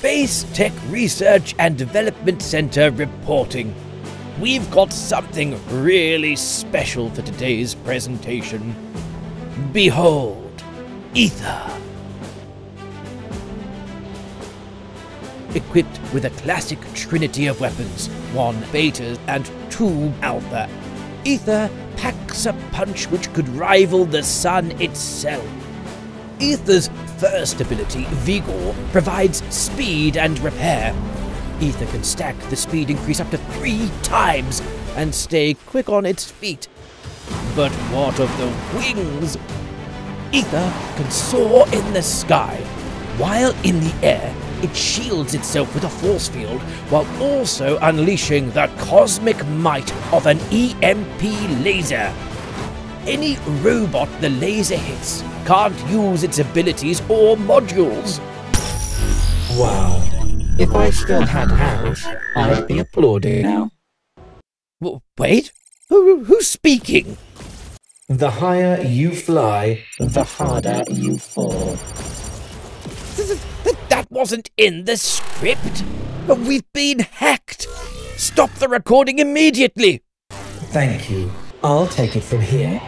SpaceTech Research and Development Center reporting. We've got something really special for today's presentation. Behold, Aether. Equipped with a classic trinity of weapons, one beta and two alpha, Aether packs a punch which could rival the sun itself. Aether's first ability, Vigor, provides speed and repair. Aether can stack the speed increase up to three times and stay quick on its feet. But what of the wings? Aether can soar in the sky. While in the air, it shields itself with a force field while also unleashing the cosmic might of an EMP laser. Any robot the laser hits can't use its abilities or modules. Wow. If I still had hands, I'd be applauding now. W- wait, Who, who's speaking? The higher you fly, the harder you fall. Th- th- th- That wasn't in the script. We've been hacked. Stop the recording immediately. Thank you. I'll take it from here.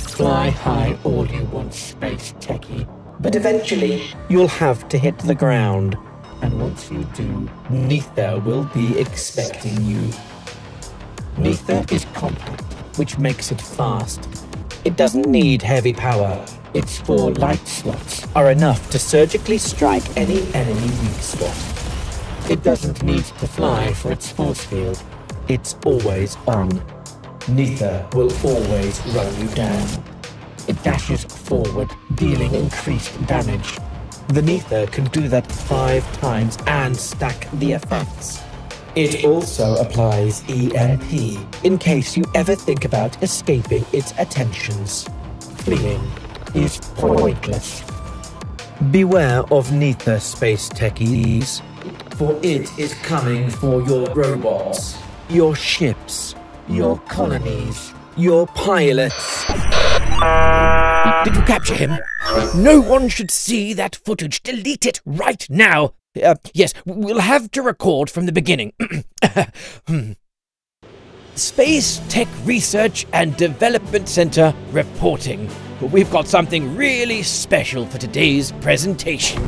Fly high all you want, space techie. But eventually, you'll have to hit the ground. And once you do, Nether will be expecting you. Nether is compact, which makes it fast. It doesn't need heavy power. Its four light slots are enough to surgically strike any enemy weak spot. It doesn't need to fly for its force field. It's always on. Nether will always run you down. It dashes forward, dealing increased damage. The Nether can do that five times and stack the effects. It also applies EMP in case you ever think about escaping its attentions. Fleeing is pointless. Beware of Nether space techies, for it is coming for your robots, your ships, your colonies, your pilots. Did you capture him? No one should see that footage. Delete it right now. Uh, yes, we'll have to record from the beginning. Hmm. SpaceTech Research and Development Center reporting. We've got something really special for today's presentation.